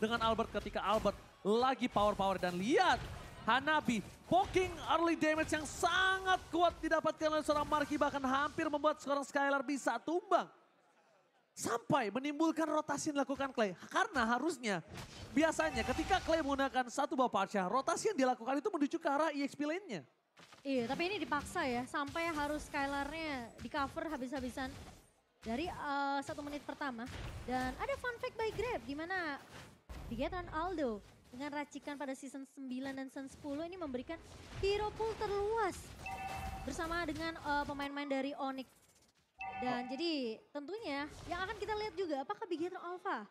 Dengan Albert ketika Albert lagi power-power dan lihat Hanabi poking early damage yang sangat kuat didapatkan oleh seorang Marky bahkan hampir membuat seorang Skylar bisa tumbang. Sampai menimbulkan rotasi yang dilakukan Clay. Karena harusnya biasanya ketika Clay menggunakan satu buah Parsha, rotasi yang dilakukan itu menuju ke arah EXP lane-nya. Iya, tapi ini dipaksa ya, sampai harus Skylarnya di cover habis-habisan dari uh, satu menit pertama. Dan ada fun fact by Grab, di mana Bigetron Aldo dengan racikan pada season 9 dan season 10 ini memberikan hero pool terluas bersama dengan uh, pemain-pemain dari Onyx. Dan jadi tentunya yang akan kita lihat juga apakah Bigetron Alpha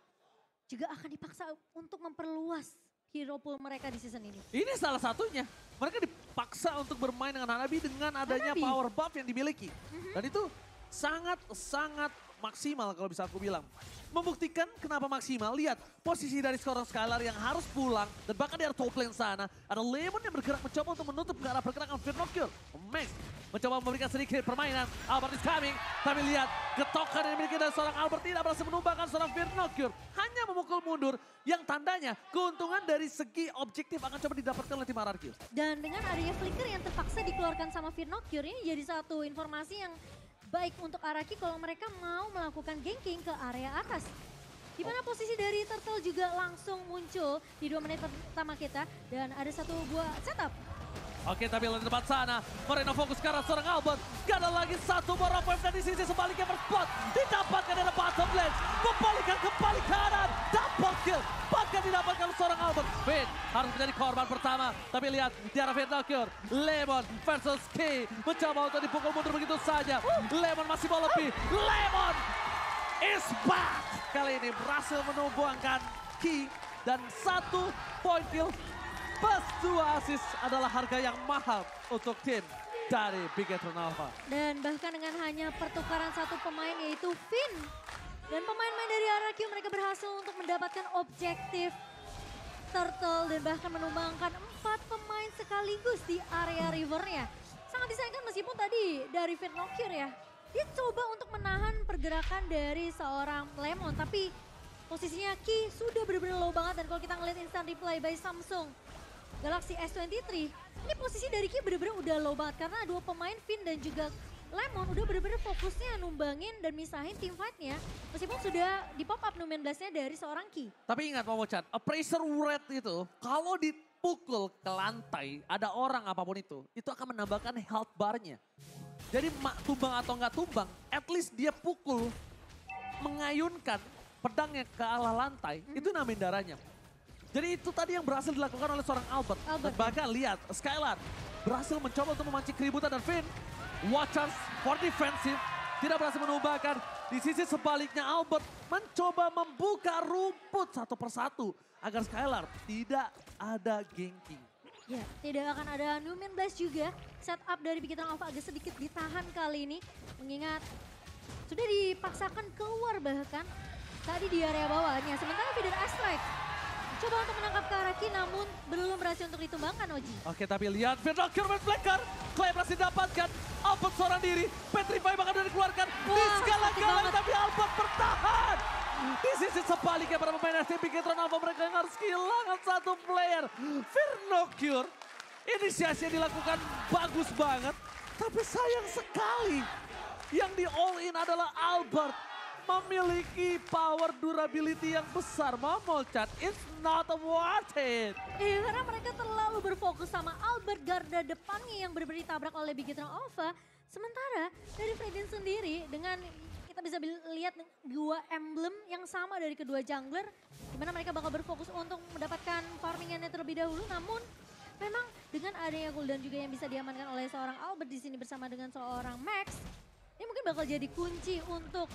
juga akan dipaksa untuk memperluas hero pool mereka di season ini. Ini salah satunya. Mereka dipaksa untuk bermain dengan Hanabi dengan adanya Hanabi. power buff yang dimiliki. Dan itu sangat-sangat maksimal kalau bisa aku bilang. Membuktikan kenapa maksimal, lihat posisi dari seorang Skylar yang harus pulang. Dan bahkan di arah top lane sana, ada Lemon yang bergerak mencoba untuk menutup ke arah pergerakan Firnocure. Max mencoba memberikan sedikit permainan. Albert is coming, tapi lihat getokan yang dimiliki dari seorang Albert tidak berhasil menumbangkan seorang Firnocure. Hanya memukul mundur yang tandanya keuntungan dari segi objektif akan coba didapatkan oleh tim Ararkius. Dan dengan adanya flicker yang terpaksa dikeluarkan sama Firnocure ini jadi satu informasi yang baik untuk Araki kalau mereka mau melakukan ganking ke area atas. Di mana posisi dari Turtle juga langsung muncul di dua menit pertama kita dan ada satu buah setup. Oke, tapi di depan sana, Moreno fokus ke arah seorang Albert. Gak ada lagi satu wave dan di sisi sebaliknya berspot. Didapatkan dari bottom lane. Membalikan kembali kanan. Double kill. Bahkan didapatkan oleh seorang Albert. Finn harus menjadi korban pertama. Tapi lihat arah Vindalcure. Lemon versus Key. Mencoba untuk dipukul mundur begitu saja. Lemon masih mau lebih. Lemon is back. Kali ini berhasil menumbangkan Key. Dan satu point kill plus dua assist adalah harga yang mahal untuk tim dari Bigetron Alpha. Dan bahkan dengan hanya pertukaran satu pemain yaitu Finn. Dan pemain-pemain dari RRQ mereka berhasil untuk mendapatkan objektif Turtle dan bahkan menumbangkan empat pemain sekaligus di area rivernya. Sangat disayangkan meskipun tadi dari Fitnokir ya. Dia coba untuk menahan pergerakan dari seorang Lemon tapi posisinya Ki sudah benar-benar low banget dan kalau kita ngeliat instant replay by Samsung Galaxy S23. Ini posisi dari Ki bener-bener udah low banget karena dua pemain Finn dan juga Lemon udah bener-bener fokusnya numbangin dan misahin team fight-nya. Meskipun sudah di pop up numen blast-nya dari seorang Ki. Tapi ingat Momo Chan, appraiser rate itu kalau dipukul ke lantai, ada orang apa pun itu, itu akan menambahkan health bar-nya. Jadi mak tumbang atau nggak tumbang, at least dia pukul mengayunkan pedangnya ke arah lantai, itu nambahin darahnya. Jadi itu tadi yang berhasil dilakukan oleh seorang Albert. Albert. Dan bahkan lihat, Skylar berhasil mencoba untuk memancing keributan dan Finn. Watchers for defensive. Tidak berhasil menumbangkan. Di sisi sebaliknya Albert mencoba membuka rumput satu persatu. Agar Skylar tidak ada ganking. Ya, tidak akan ada Numen Blast juga. Setup dari Bikitan Alpha agak sedikit ditahan kali ini. Mengingat sudah dipaksakan keluar bahkan tadi di area bawahnya. Sementara Feeder Astrike coba untuk menangkap Karaki namun belum berhasil untuk ditumbangkan Oji. Oke tapi lihat Finn Curvent Flicker. Clay berhasil dapatkan. Albert seorang diri. Petrify bahkan sudah dikeluarkan. Di Wah, segala sakit galanya banget. tapi Albert bertahan. Di sisi sebaliknya para pemain STP Bigetron Alpha mereka yang harus kehilangan satu player. Firnocure. Inisiasi yang dilakukan bagus banget. Tapi sayang sekali. Yang di all in adalah Albert. Memiliki power durability yang besar. Momol chat, it's not worth it. Eh, karena mereka terlalu berfokus sama Albert Garda depannya yang benar-benar ditabrak oleh Bigetron Alpha. Sementara dari Fredin sendiri dengan kita bisa lihat dua emblem yang sama dari kedua jungler. Di mana mereka bakal berfokus untuk mendapatkan farmingannya terlebih dahulu. Namun memang dengan adanya cooldown juga yang bisa diamankan oleh seorang Albert di sini bersama dengan seorang Max. Ini mungkin bakal jadi kunci untuk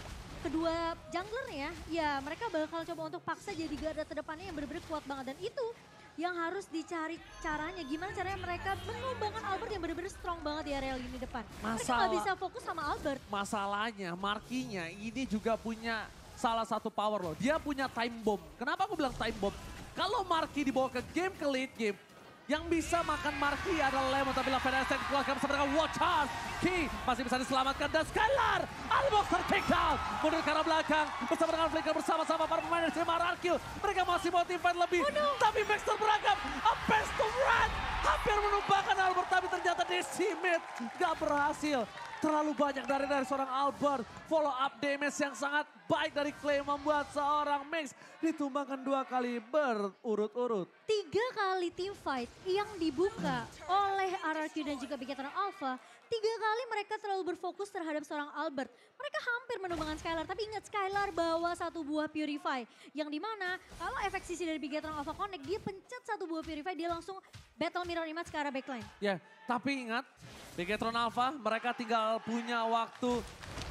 kedua junglernya. Ya mereka bakal coba untuk paksa jadi garda terdepannya yang benar-benar kuat banget. Dan itu yang harus dicari caranya. Gimana caranya mereka menumbangkan Albert yang benar-benar strong banget di area lini depan. Mereka Masalah- nggak bisa fokus sama Albert. Masalahnya, Markinya ini juga punya salah satu power loh. Dia punya time bomb. Kenapa aku bilang time bomb? Kalau Marki dibawa ke game ke late game, Yang bisa makan Marki adalah Lemon, tapi Lavender Aesthetic dikeluarkan bersama dengan Watch Out. Key masih bisa diselamatkan dan Skylar. Almost kick down. Mundur ke arah belakang bersama dengan Flicker bersama-sama para pemain dari tim RRQ. Mereka masih motivate lebih. Tapi Max terperangkap. A best to run. Hampir menumbangkan Albert tapi ternyata decimate. Gak berhasil. Terlalu banyak dari dari seorang Albert. Follow up damage yang sangat baik dari Clay membuat seorang Max ditumbangkan dua kali berurut-urut. Tiga kali team fight yang dibuka oleh RRQ dan juga Bigetron Alpha. Tiga kali mereka terlalu berfokus terhadap seorang Albert. Mereka hampir menumbangkan Skylar, tapi ingat Skylar bawa satu buah Purify. Yang di mana kalau efek sisi dari Bigetron Alpha Connect, dia pencet satu buah Purify, dia langsung battle mirror image ke arah backline. Ya, tapi ingat Bigetron Alpha mereka tinggal punya waktu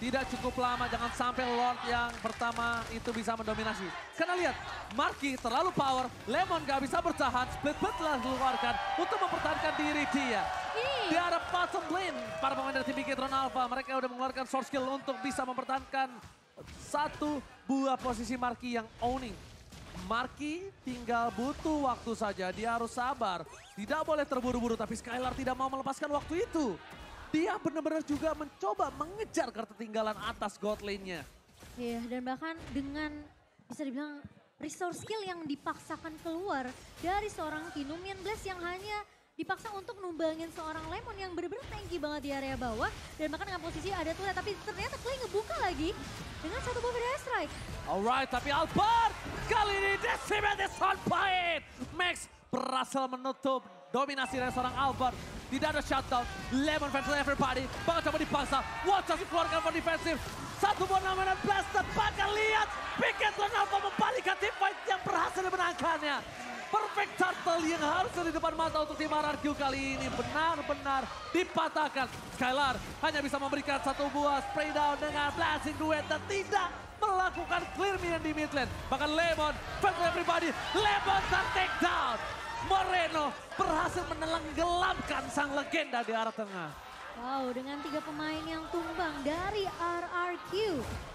tidak cukup lama. Jangan sampai Lord yang pertama itu bisa mendominasi. Karena lihat, Marky terlalu power, Lemon gak bisa bertahan, split bet telah dikeluarkan untuk mempertahankan diri dia. Di arah bottom lane, para pemain dari tim Bigetron Alpha, mereka udah mengeluarkan source skill untuk bisa mempertahankan satu buah posisi Marky yang owning. Marky tinggal butuh waktu saja, dia harus sabar. Tidak boleh terburu-buru, tapi Skylar tidak mau melepaskan waktu itu. Dia benar-benar juga mencoba mengejar ketertinggalan atas god lane-nya. Iya, dan bahkan dengan bisa dibilang resource skill yang dipaksakan keluar dari seorang Kinumian Blast yang hanya dipaksa untuk numbangin seorang Lemon yang benar-benar tanky banget di area bawah. Dan bahkan dengan posisi ada turret, tapi ternyata Clay ngebuka lagi dengan satu buah Fire Strike. Alright, tapi Albert kali ini Decimate is on point. Max berhasil menutup dominasi dari seorang Albert. Tidak ada shutdown, Lemon fans everybody, bakal coba dipaksa. Watch out dikeluarkan for defensive. Satu buah namanya blast, tepakan lihat. Piket Alpha membalikkan tim fight yang berhasil dimenangkannya. Perfect turtle yang harusnya di depan mata untuk tim RRQ kali ini benar-benar dipatahkan. Skylar hanya bisa memberikan satu buah spray down dengan blasting duet dan tidak melakukan clear minion di mid lane. Bahkan Lemon, fans everybody, Lemon tak take down. Moreno berhasil menenggelamkan sang legenda di arah tengah. Wow, dengan tiga pemain yang tumbang dari RRQ.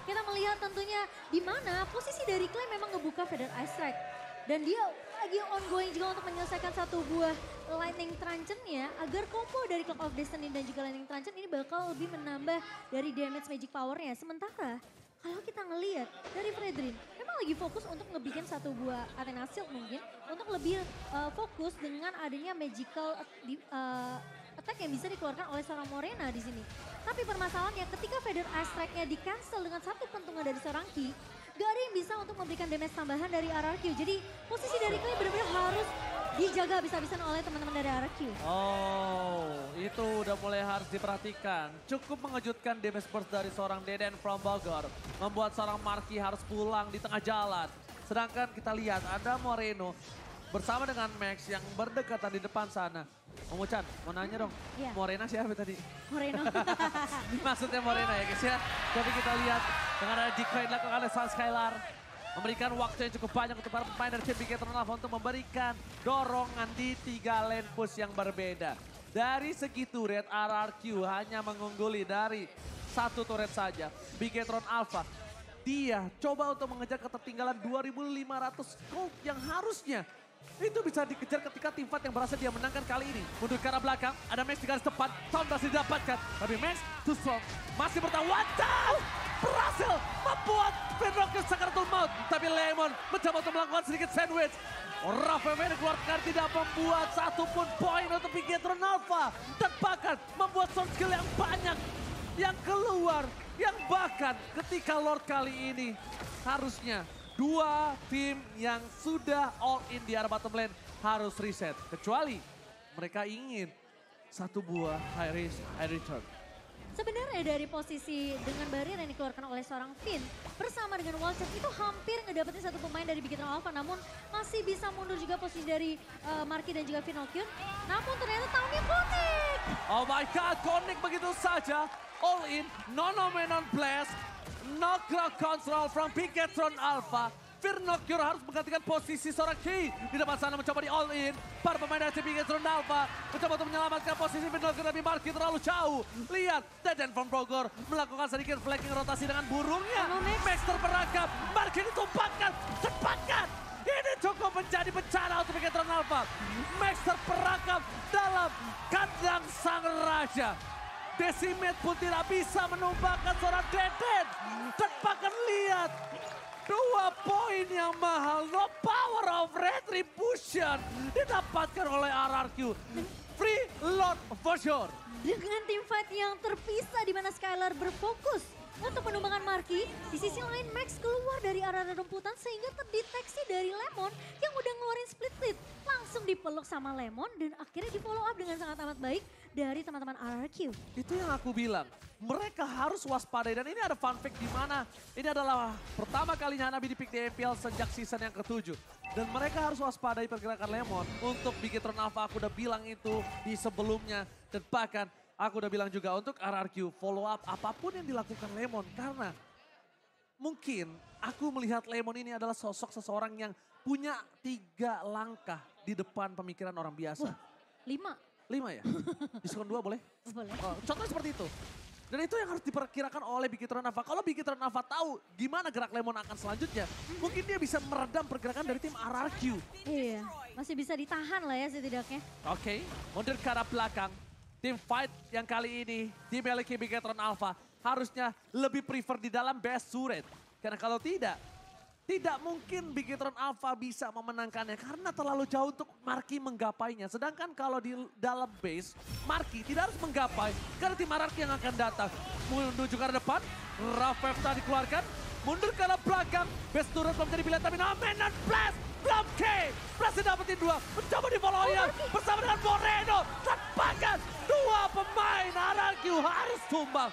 Kita melihat tentunya di mana posisi dari Clay memang ngebuka Feather Ice Strike. Dan dia lagi ongoing juga untuk menyelesaikan satu buah Lightning Truncheon-nya agar combo dari Clock of Destiny dan juga Lightning Truncheon ini bakal lebih menambah dari damage magic power-nya. Sementara kalau kita ngelihat dari Fredrin, memang lagi fokus untuk ngebikin satu buah Athena Shield mungkin untuk lebih uh, fokus dengan adanya magical uh, attack yang bisa dikeluarkan oleh seorang Morena di sini. Tapi permasalahannya ketika Feather Ice Strike-nya di cancel dengan satu pentungan dari seorang Ki, gak ada yang bisa untuk memberikan damage tambahan dari RRQ. Jadi posisi dari Clay benar-benar harus dijaga bisa-bisan oleh teman-teman dari RRQ. Oh, itu udah mulai harus diperhatikan. Cukup mengejutkan damage burst dari seorang Deden from Bogor. Membuat seorang Marky harus pulang di tengah jalan. Sedangkan kita lihat ada Moreno bersama dengan Max yang berdekatan di depan sana. Om Chan, mau nanya dong, yeah. Morena siapa tadi? Moreno. Maksudnya Morena ya guys ya. Tapi kita lihat dengan ada declare dilakukan oleh Sun Skylar. Memberikan waktu yang cukup banyak untuk para pemain dari tim Big Lava untuk memberikan dorongan di tiga lane push yang berbeda. Dari segi turret RRQ hanya mengungguli dari satu turret saja. Bigetron Alpha dia coba untuk mengejar ketertinggalan 2500 gold yang harusnya itu bisa dikejar ketika tim fight yang berhasil dia menangkan kali ini. Mundur ke arah belakang, ada Max di garis depan, Sound berhasil didapatkan. Tapi Max too strong, masih bertahan. Wadaw! Berhasil membuat Finn Rocket Sakaratul Maut. Tapi Lemon mencoba untuk melakukan sedikit sandwich. Rafa Mene keluarkan tidak membuat satupun poin untuk Bigetron Alpha. Dan bahkan membuat sound skill yang banyak yang keluar. Yang bahkan ketika Lord kali ini harusnya dua tim yang sudah all in di arah bottom lane harus reset. Kecuali mereka ingin satu buah high risk, high return. Sebenarnya dari posisi dengan barrier yang dikeluarkan oleh seorang Finn bersama dengan Walchat itu hampir ngedapetin satu pemain dari Bigetron Alpha namun masih bisa mundur juga posisi dari uh, Marky dan juga Finokyun. Namun ternyata tahunnya Konik. Oh my god, Konik begitu saja all in, no no non blast, no crowd control from Bigetron Alpha. Firnokyur harus menggantikan posisi seorang Ki. Di depan sana mencoba di all in. Para pemain dari Bigetron Alpha mencoba untuk menyelamatkan posisi Firnokyur tapi Marky terlalu jauh. Lihat, Deden from Bogor melakukan sedikit flanking rotasi dengan burungnya. Max terperangkap, Marky ditumpahkan, cepatkan. Ini cukup menjadi bencana untuk Megatron Alpha. Max terperangkap dalam kandang sang raja. Decimate pun tidak bisa menumbangkan seorang Deden. Bahkan lihat Dua poin yang mahal, no power of retribution didapatkan oleh RRQ. Free load for sure. Dengan tim fight yang terpisah di mana Skylar berfokus Marky, di sisi lain Max keluar dari area rumputan sehingga terdeteksi dari Lemon yang udah ngeluarin split lead. Langsung dipeluk sama Lemon dan akhirnya di follow up dengan sangat amat baik dari teman-teman RRQ. Itu yang aku bilang. Mereka harus waspadai dan ini ada fun fact di mana ini adalah pertama kalinya Hanabi di pick di MPL sejak season yang ketujuh. Dan mereka harus waspadai pergerakan Lemon untuk Bigetron Alpha. Aku udah bilang itu di sebelumnya dan bahkan aku udah bilang juga untuk RRQ follow up apa pun yang dilakukan Lemon karena mungkin aku melihat Lemon ini adalah sosok seseorang yang punya tiga langkah di depan pemikiran orang biasa. Wah, lima. Lima ya? Diskon dua boleh? Boleh. Oh, contohnya seperti itu. Dan itu yang harus diperkirakan oleh Bigitron Nava. Kalau Bigitron Nava tahu gimana gerak Lemon akan selanjutnya, mungkin dia bisa meredam pergerakan dari tim RRQ. Iya, masih bisa ditahan lah ya setidaknya. Oke, mundur ke arah belakang. Tim fight yang kali ini dimiliki Bigetron Alpha harusnya lebih prefer di dalam best suret. Karena kalau tidak, tidak mungkin Bigetron Alpha bisa memenangkannya karena terlalu jauh untuk Marki menggapainya. Sedangkan kalau di dalam base, Marki tidak harus menggapai karena tim Marki yang akan datang. Menuju ke depan, Rafefta dikeluarkan, mundur ke belakang. Base turret belum jadi pilihan tapi Namen dan Blast belum K. Blast dapetin dua, mencoba di follow bersama dengan Moreno. Dan bahkan dua pemain RRQ harus tumbang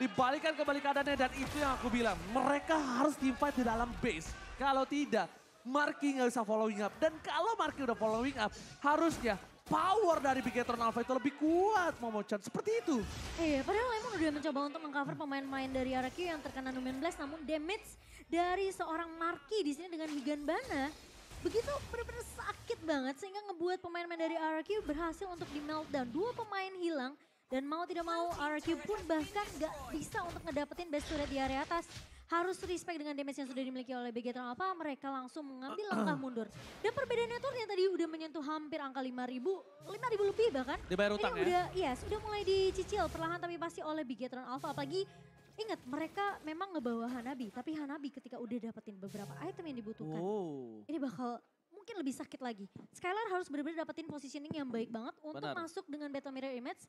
dibalikan kembali keadaannya dan itu yang aku bilang. Mereka harus team fight di dalam base. Kalau tidak, Marky nggak bisa following up. Dan kalau Marky udah following up, harusnya power dari Bigetron Alpha itu lebih kuat Momochan. Seperti itu. Iya, padahal Lemon udah mencoba untuk mengcover pemain-pemain dari RQ yang terkena Numen Blast. Namun damage dari seorang Marky di sini dengan Higanbana begitu benar-benar sakit banget sehingga ngebuat pemain-pemain dari RQ berhasil untuk di meltdown. Dua pemain hilang dan mau tidak mau RQ pun bahkan gak bisa untuk ngedapetin best turret di area atas. Harus respect dengan damage yang sudah dimiliki oleh Begetron Alpha, mereka langsung mengambil langkah mundur. Dan perbedaannya tuh yang tadi udah menyentuh hampir angka 5 ribu, 5 ribu lebih bahkan. Dibayar utang ya? Udah, iya, sudah mulai dicicil perlahan tapi pasti oleh Begetron Alpha. Apalagi Ingat mereka memang ngebawa Hanabi, tapi Hanabi ketika udah dapetin beberapa item yang dibutuhkan, wow. ini bakal mungkin lebih sakit lagi. Skylar harus benar-benar dapetin positioning yang baik banget untuk Benar. masuk dengan Battle Mirror Image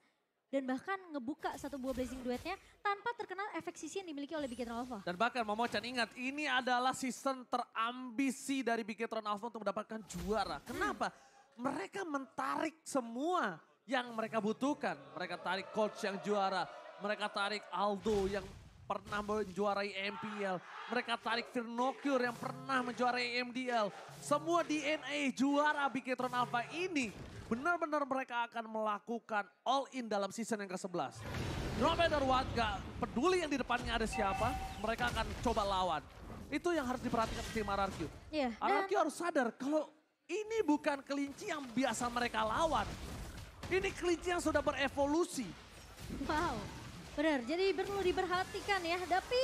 dan bahkan ngebuka satu buah blazing duetnya tanpa terkena efek sisi yang dimiliki oleh Bigetron Alpha. Dan bahkan Momochan ingat, ini adalah season terambisi dari Bigetron Alpha untuk mendapatkan juara. Kenapa? Mereka mentarik semua yang mereka butuhkan. Mereka tarik coach yang juara, mereka tarik Aldo yang pernah menjuarai MPL. Mereka tarik Firnocure yang pernah menjuarai MDL. Semua DNA juara Bigetron Alpha ini benar-benar mereka akan melakukan all in dalam season yang ke-11. No matter what, gak peduli yang di depannya ada siapa, mereka akan coba lawan. Itu yang harus diperhatikan tim RRQ. Iya, RRQ harus sadar kalau ini bukan kelinci yang biasa mereka lawan. Ini kelinci yang sudah berevolusi. Wow, benar. Jadi perlu diperhatikan ya. Tapi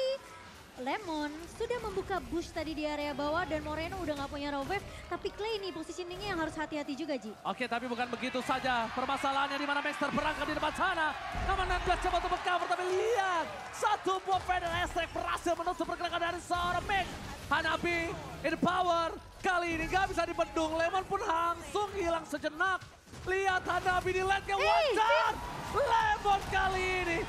Lemon sudah membuka bush tadi di area bawah dan Moreno udah nggak punya raw wave. Tapi Clay nih positioningnya yang harus hati-hati juga Ji. Oke, tapi bukan begitu saja. Permasalahannya di mana Max terperangkap di depan sana. Nama 16 coba untuk cover, tapi lihat. Satu buah Feder Estrek berhasil menutup pergerakan dari seorang Max. Hanabi in power. Kali ini nggak bisa dibendung. Lemon pun langsung hilang sejenak. Lihat Hanabi di lane-nya shot. Lemon kali ini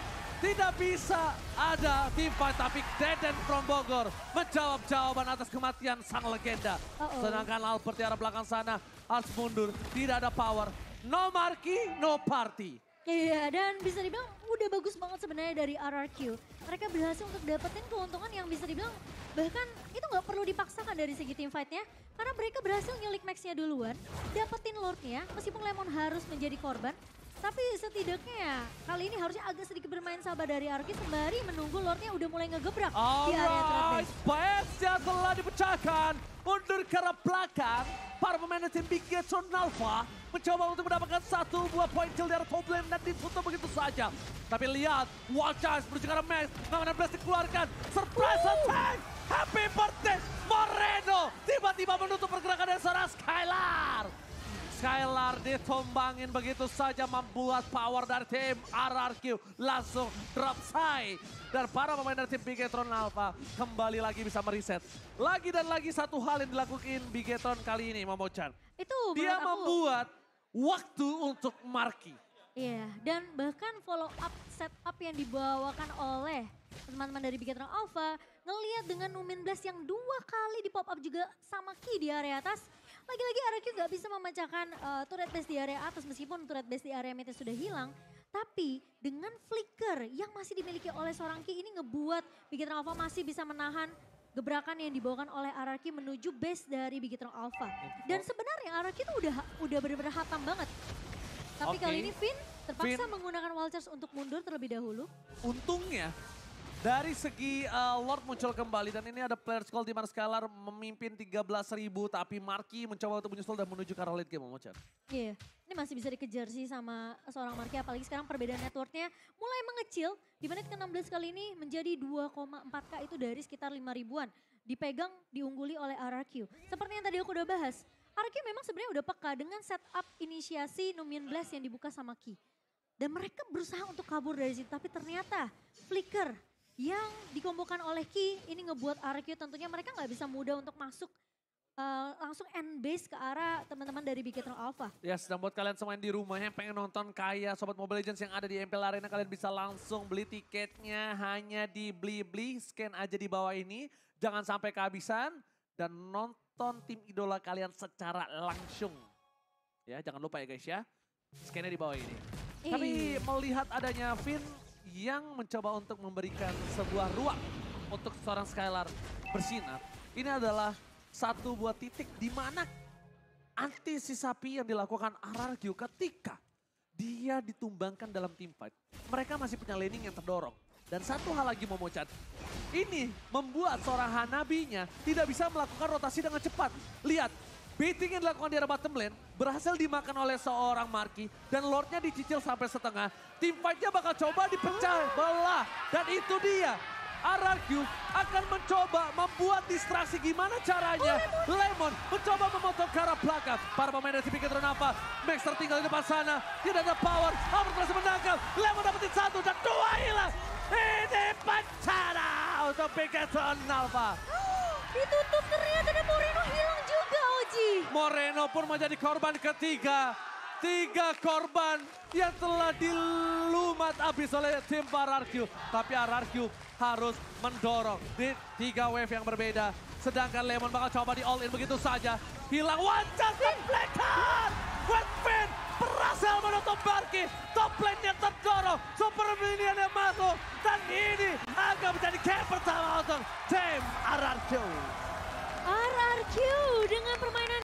tidak bisa ada tim fight tapi Deden from Bogor menjawab jawaban atas kematian sang legenda. Uh-oh. Sedangkan Albert di arah belakang sana harus mundur, tidak ada power. No marky, no party. Iya dan bisa dibilang udah bagus banget sebenarnya dari RRQ. Mereka berhasil untuk dapetin keuntungan yang bisa dibilang bahkan itu nggak perlu dipaksakan dari segi team fight-nya. Karena mereka berhasil nyulik max-nya duluan, dapetin lord-nya meskipun Lemon harus menjadi korban. Tapi setidaknya ya, kali ini harusnya agak sedikit bermain sabar dari Arki sembari menunggu Lordnya udah mulai ngegebrak di area trap Alright, base. Baetsnya telah dipecahkan. Mundur ke arah belakang. Para pemain tim Big Getron Alpha mencoba untuk mendapatkan satu buah poin kill dari top lane dan ditutup begitu saja. Tapi lihat, Wild Chance menuju ke arah Max. Ngaman Blast dikeluarkan. Surprise attack! Happy birthday Moreno! Tiba-tiba menutup pergerakan dari seorang Skylar ditumbangin begitu saja membuat power dari tim RRQ langsung drop side. Dan para pemain dari tim Bigetron Alpha kembali lagi bisa mereset. Lagi dan lagi satu hal yang dilakukan Bigetron kali ini Momochan. Itu Dia aku, membuat waktu untuk Marki. Iya, dan bahkan follow up setup yang dibawakan oleh teman-teman dari Bigetron Alpha ngelihat dengan Numin Blast yang dua kali di pop up juga sama Ki di area atas. Lagi-lagi RQ gak bisa memecahkan uh, turret base di area atas meskipun turret base di area mid sudah hilang. Tapi dengan flicker yang masih dimiliki oleh seorang Ki ini ngebuat Bigetron Alpha masih bisa menahan gebrakan yang dibawakan oleh RRQ menuju base dari Bigetron Alpha. Dan sebenarnya RRQ itu udah udah benar-benar hatam banget. Tapi Oke. kali ini Finn terpaksa Finn. menggunakan charge untuk mundur terlebih dahulu. Untungnya dari segi uh, Lord muncul kembali dan ini ada player call di mana Skylar memimpin 13.000 tapi Marki mencoba untuk menyusul dan menuju ke arah late game Momochan. Iya, ini masih bisa dikejar sih sama seorang Marki apalagi sekarang perbedaan networknya mulai mengecil. Di menit ke-16 kali ini menjadi 2,4k itu dari sekitar 5 ribuan. Dipegang, diungguli oleh RRQ. Seperti yang tadi aku udah bahas, RRQ memang sebenarnya udah peka dengan setup inisiasi Numian Blast yang dibuka sama Ki. Dan mereka berusaha untuk kabur dari situ, tapi ternyata flicker yang dikombokan oleh Ki ini ngebuat RRQ tentunya mereka nggak bisa mudah untuk masuk eh, langsung end base ke arah teman-teman dari Bigetron Alpha. Ya sedang buat kalian semua yang di rumah yang pengen nonton kayak Sobat Mobile Legends yang ada di MPL Arena kalian bisa langsung beli tiketnya hanya di Blibli, scan aja di bawah ini. Jangan sampai kehabisan dan nonton tim idola kalian secara langsung. Ya jangan lupa ya guys ya, scannya di bawah ini. Tapi melihat adanya Finn yang mencoba untuk memberikan sebuah ruang untuk seorang Skylar bersinar. Ini adalah satu buah titik di mana anti sapi yang dilakukan RRQ ketika dia ditumbangkan dalam fight. Mereka masih punya laning yang terdorong. Dan satu hal lagi Momochan, ini membuat seorang Hanabinya tidak bisa melakukan rotasi dengan cepat. Lihat, baiting yang dilakukan di arah bottom lane berhasil dimakan oleh seorang Marki dan Lordnya dicicil sampai setengah. Tim fightnya bakal coba dipecah belah dan itu dia. RRQ akan mencoba membuat distraksi gimana caranya. Lemon mencoba memotong ke arah belakang. Para pemain dari Piketron apa? Max tertinggal di depan sana. Tidak ada power. Albert berhasil menangkap. Lemon dapetin satu dan dua hilang. Ini bencana untuk Piketron Alpha. Ditutup ternyata dan Moreno hilang juga Oji. Moreno pun menjadi korban ketiga. Tiga korban yang telah dilumat habis oleh tim RRQ. Tapi RRQ harus mendorong di tiga wave yang berbeda. Sedangkan Lemon bakal coba di all in begitu saja. Hilang one chance deflection. Wetpin berhasil menutup Barki. Top lane-nya terdorong. Super minion yang masuk. Dan ini akan menjadi game pertama untuk tim RRQ. RRQ dengan permainan